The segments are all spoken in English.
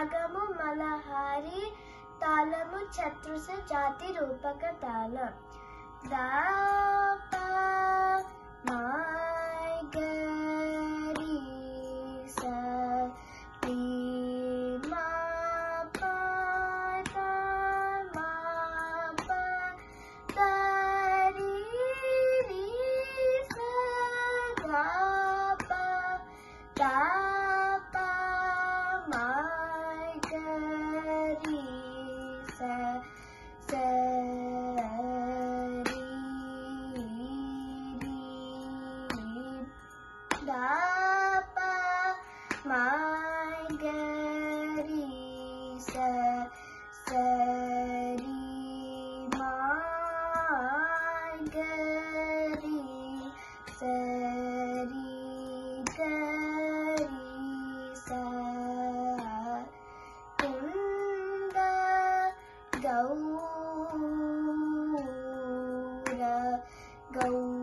రాగము మలహారి తాళము చతుర్స జాతి రూపక తాళం దా పా మై గా Dapa seri Sari Margari Sari Garisa Kunda Gaura Gaura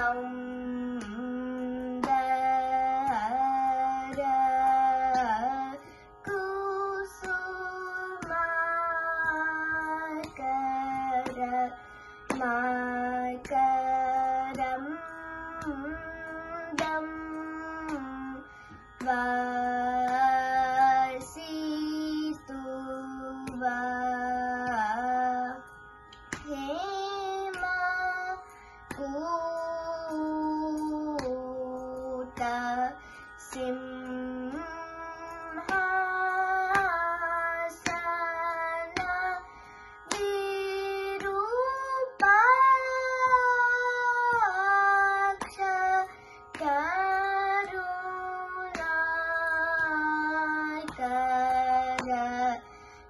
lòng đa đa cu su ma đâm đâm và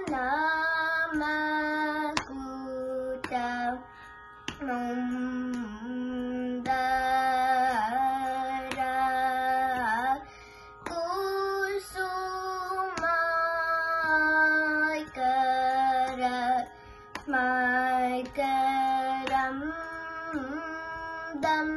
Manama kuta Nundara Kusumaikara Maikaram Dam